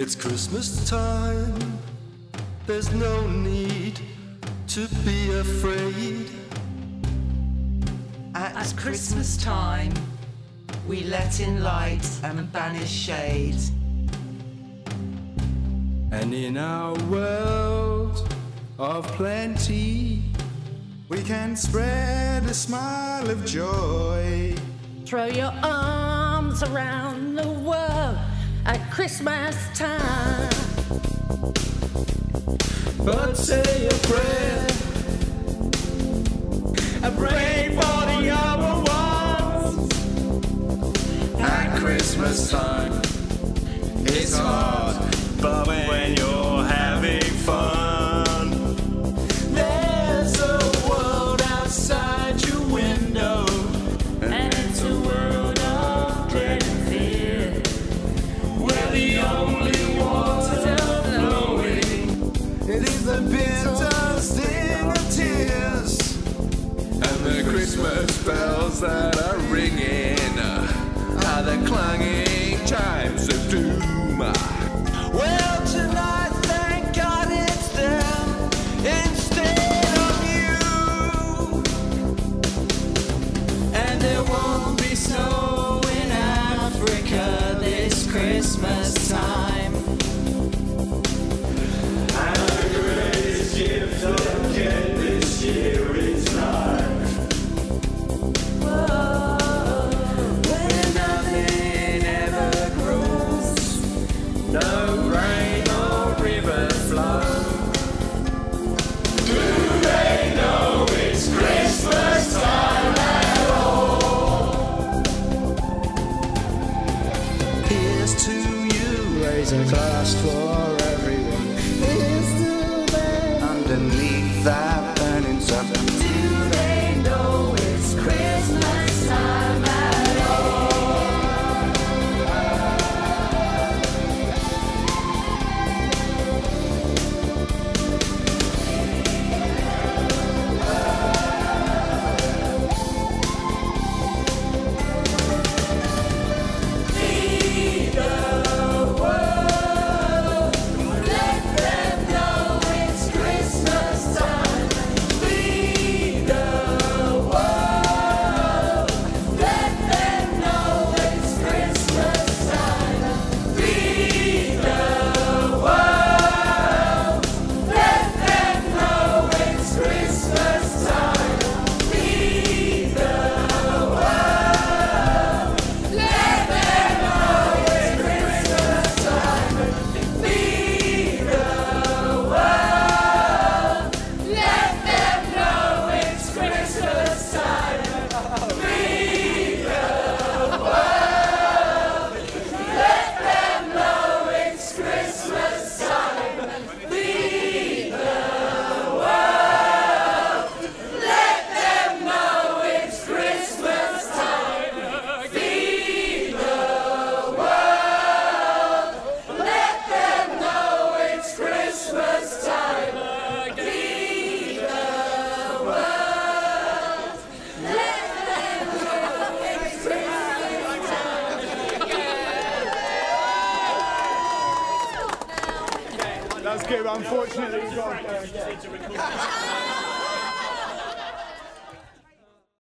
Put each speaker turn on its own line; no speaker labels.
It's Christmas time. There's no need to be afraid.
At, At Christmas time, we let in light and banish shade.
And in our world of plenty,
we can spread a smile of joy.
Throw your arms around the world at Christmas time.
But say a prayer,
a pray for the other ones
at Christmas time. It's hard,
but when
and
the Christmas bells that to you, raising fast for everyone. Underneath that.
That's good, but unfortunately,